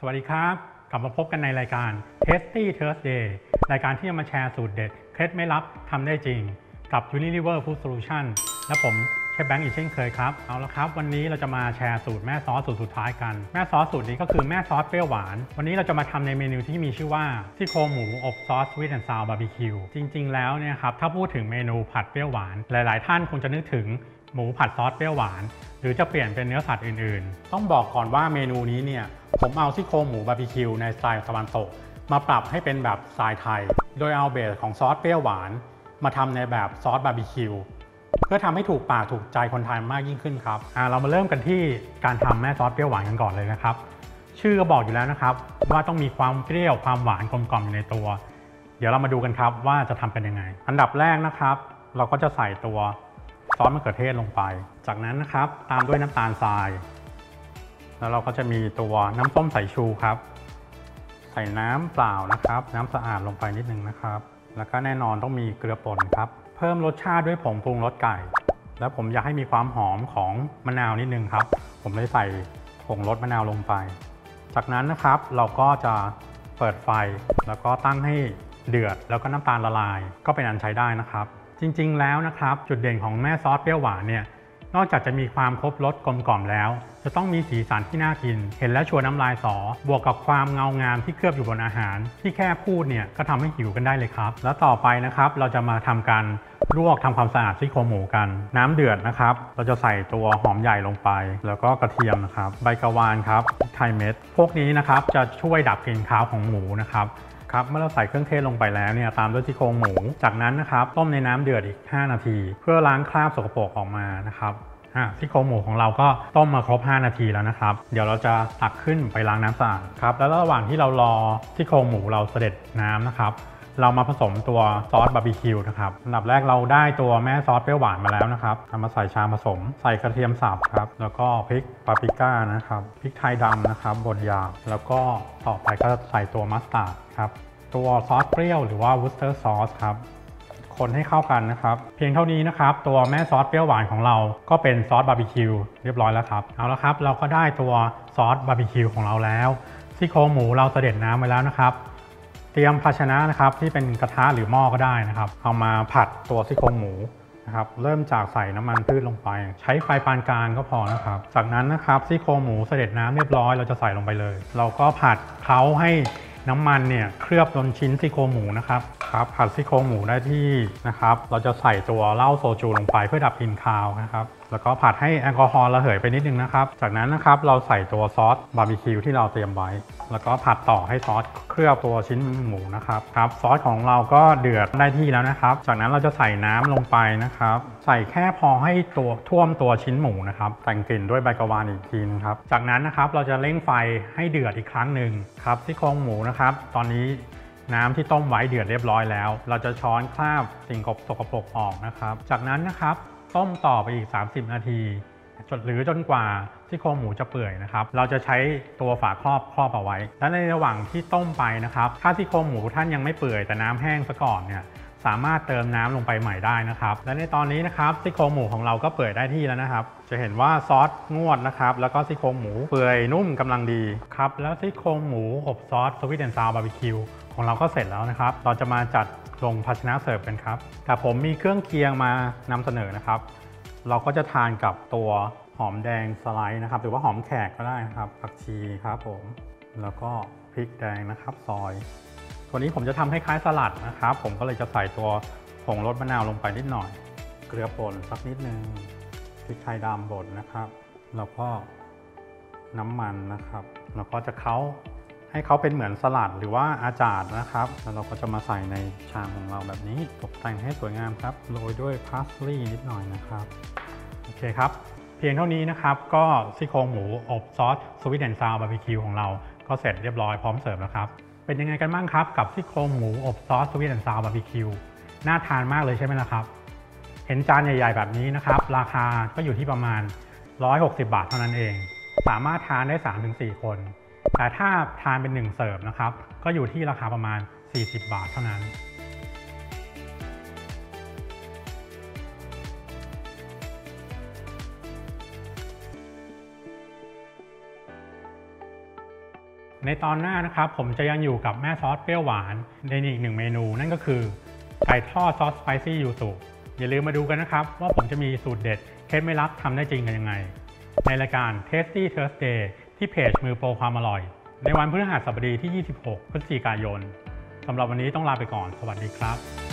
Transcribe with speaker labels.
Speaker 1: สวัสดีครับ กลับมาพบกันในรายการ Tasty Thursday รายการที่จะมาแชร์สูตรเด็ด เคล็ดไม่ลับทำได้จริง กับ Unilever Food Solution และผมเชฟแบงค์อีกเช่นเคยครับ เอาละครับ วันนี้เราจะมาแชร์สูตรแม่ซอสสูตรสุดท้ายกัน แม่ซอสสูตรนี้ก็คือแม่ซอสเปรี้ยวหวาน วันนี้เราจะมาทำในเมนูที่มีชื่อว่าซี่โครงหมูอบซอส sweet and sour บาร์บีคิวจริง ๆ แล้วเนี่ยครับถ้าพูดถึงเมนูผัดเปรี้ยวหวาน หลาย ๆ ท่านคงจะนึกถึงหมูผัดซอสเปรี้ยวหวาน หรือจะเปลี่ยนเป็นเนื้อสัตว์อื่นๆ ต้องบอกก่อนว่าเมนูนี้เนี่ย ผมเอาซี่โครงหมูบาร์บีคิวในสไตล์ตะวันตก มาปรับให้เป็นแบบสไตล์ไทย โดยเอา base ของซอสเปรี้ยวหวาน มาทำในแบบซอสบาร์บีคิวเพื่อทำให้ถูกปากถูกใจคนไทยมากยิ่งขึ้นครับอ่าเรามาเริ่มกันที่การทำแม่ซอสเปรี้ยวหวานกันก่อนเลยนะครับ ชื่อก็บอกอยู่แล้วนะครับ ว่าต้องมีความเปรี้ยวความหวานกลมกล่อมอยู่ในตัว เดี๋ยวเรามาดูกันครับว่าจะทำเป็นยังไง อันดับแรกนะครับ เราก็จะใส่ตัว ซอสมะเขือเทศลงไป จากนั้นนะครับตามด้วยน้ำตาลทราย แล้วเราก็จะมีตัวน้ำส้มสายชูครับ ใส่น้ำเปล่านะครับ น้ำสะอาดลงไปนิดนึงนะครับ แล้วก็แน่นอนต้องมีเกลือป่นครับ เพิ่มรสชาติด้วยผงปรุงรสไก่ แล้วผมอยากให้มีความหอมของมะนาวนิดนึงครับ ผมเลยใส่ผงรสมะนาวลงไป จากนั้นนะครับเราก็จะเปิดไฟแล้วก็ตั้งให้เดือดแล้วก็น้ำตาลละลาย ก็เป็นอันใช้ได้นะครับ จริง ๆ แล้วนะครับ จุดเด่นของแม่ซอสเปรี้ยวหวานเนี่ยนอกจากจะมีความครบรสกลมกล่อมแล้ว จะต้องมีสีสันที่น่ากิน เห็นแล้วชวนน้ำลายสอ บวกกับความเงางามที่เคลือบอยู่บนอาหาร ที่แค่พูดเนี่ยก็ทำให้หิวกันได้เลยครับ แล้วต่อไปนะครับเราจะมาทำการลวกทำความสะอาดซี่โครงหมูกัน น้ำเดือดนะครับ เราจะใส่ตัวหอมใหญ่ลงไป แล้วก็กระเทียมนะครับ ใบกะวานครับไทยเม็ด พวกนี้นะครับจะช่วยดับกลิ่นคาวของหมูนะครับ ครับเมื่อเราใส่เครื่องเทศลงไปแล้วเนี่ยตามด้วยซี่โครงหมู จากนั้นนะครับต้มในน้ำเดือดอีก 5 นาที เพื่อล้างคราบสกปรกออกมานะครับอะซี่โครงหมูของเราก็ต้มมาครบ 5 นาทีแล้วนะครับ เดี๋ยวเราจะตักขึ้นไปล้างน้ำสะอาดครับ แล้วระหว่างที่เรารอซี่โครงหมูเราสะเด็ดน้ำนะครับ เรามาผสมตัวซอสบาร์บีคิวนะครับอันดับแรกเราได้ตัวแม่ซอสเปรี้ยวหวานมาแล้วนะครับเอามาใส่ชามผสม ใส่กระเทียมสับครับ แล้วก็พริกปาปริก้านะครับ พริกไทยดำนะครับบดหยาบแล้วก็ต่อไปก็ใส่ตัวมัสตาร์ดครับ ตัวซอสเปรี้ยวหรือว่า Worcester sauce ครับคนให้เข้ากันนะครับ เพียงเท่านี้นะครับ ตัวแม่ซอสเปรี้ยวหวานของเราก็เป็นซอสบาร์บีคิวเรียบร้อยแล้วครับ เอาละครับ เราก็ได้ตัวซอสบาร์บีคิวของเราแล้วซี่โครงหมูเราสะเด็ดน้ำไปแล้วนะครับ เตรียมภาชนะนะครับที่เป็นกระทะหรือหม้อก็ได้นะครับ เอามาผัดตัวซี่โครงหมูนะครับเริ่มจากใส่น้ำมันพืชลงไป ใช้ไฟปานกลางก็พอนะครับ จากนั้นนะครับซี่โครงหมูสะเด็ดน้ำเรียบร้อยเราจะใส่ลงไปเลย เราก็ผัดเคล้าให้ น้ำมันเนี่ยเคลือบจนชิ้นซี่โครงหมูนะครับครับผัดซี่โครงหมูได้ที่นะครับ เราจะใส่ตัวเหล้าโซจูลงไปเพื่อดับกลิ่นคาวนะครับแล้วก็ผัดให้แอลกอฮอล์ระเหยไปนิดนึงนะครับ จากนั้นนะครับเราใส่ตัวซอสบาร์บีคิวที่เราเตรียมไว้ แล้วก็ผัดต่อให้ซอสเคลือบตัวชิ้นหมูนะครับครับซอสของเราก็เดือดได้ที่แล้วนะครับ จากนั้นเราจะใส่น้ำลงไปนะครับ ใส่แค่พอให้ตัวท่วมตัวชิ้นหมูนะครับแต่งกลิ่นด้วยใบกระวานอีกทีนึงครับ จากนั้นนะครับเราจะเร่งไฟให้เดือดอีกครั้งหนึ่งครับซี่โครงหมูนะครับ ตอนนี้น้ำที่ต้มไว้เดือดเรียบร้อยแล้ว เราจะช้อนคราบสิ่งกบสกปรกออกนะครับ จากนั้นนะครับต้มต่อไปอีก 30 นาที จนหรือจนกว่าที่โครงหมูจะเปื่อยนะครับ เราจะใช้ตัวฝาครอบครอบเอาไว้ และในระหว่างที่ต้มไปนะครับ ถ้าที่โครงหมูท่านยังไม่เปื่อยแต่น้ำแห้งซะก่อนเนี่ยสามารถเติมน้ำลงไปใหม่ได้นะครับ และในตอนนี้นะครับซี่โครงหมูของเราก็เปื่อยได้ที่แล้วนะครับ จะเห็นว่าซอสงวดนะครับ แล้วก็ซี่โครงหมูเปื่อยนุ่มกำลังดีครับ แล้วซี่โครงหมูอบซอส sweet and sour บาร์บีคิวของเราก็เสร็จแล้วนะครับ เราจะมาจัดลงภาชนะเสิร์ฟกันครับ แต่ผมมีเครื่องเคียงมานำเสนอนะครับ เราก็จะทานกับตัวหอมแดง slice นะครับ หรือว่าหอมแขกก็ได้นะครับผักชีครับผมแล้วก็พริกแดงนะครับซอย ตัวนี้ผมจะทำให้คล้ายสลัดนะครับ ผมก็เลยจะใส่ตัวผงรสมะนาวลงไปนิดหน่อย เกลือป่นสักนิดนึงพริกไทยดำบดนะครับ แล้วก็น้ำมันนะครับ แล้วก็จะเคล้า ให้เขาเป็นเหมือนสลัดหรือว่าอาจาดนะครับแล้วเราก็จะมาใส่ในชามของเราแบบนี้ตกแต่งให้สวยงามครับโรยด้วยพาสลีย์นิดหน่อยนะครับโอเคครับ เพียงเท่านี้นะครับก็ซี่โครงหมูอบซอส sweet and sour บาร์บีคิวของเราก็เสร็จเรียบร้อยพร้อมเสิร์ฟแล้วครับเป็นยังไงกันบ้างครับกับซี่โครงหมูอบซอส sweet and sour บาร์บีคิวน่าทานมากเลยใช่ไหมล่ะครับ เห็นจานใหญ่ ๆ แบบนี้นะครับ ราคาก็อยู่ที่ประมาณ 160 บาทเท่านั้นเอง สามารถทานได้ 3-4 คน แต่ถ้าทานเป็น 1 เสิร์ฟนะครับ ก็อยู่ที่ราคาประมาณ 40 บาทเท่านั้น ในตอนหน้านะครับ ผมจะยังอยู่กับแม่ซอสเปรี้ยวหวานในอีกหนึ่งเมนู นั่นก็คือไก่ทอดซอสสไปซี่ยูสุอย่าลืมมาดูกันนะครับ ว่าผมจะมีสูตรเด็ดเคล็ดไม่ลับทำได้จริงกันยังไง ในรายการ Tasty Thursday ที่เพจมือโปรความอร่อย ในวันพฤหัสบดีที่ 26 พฤศจิกายนสำหรับวันนี้ต้องลาไปก่อน สวัสดีครับ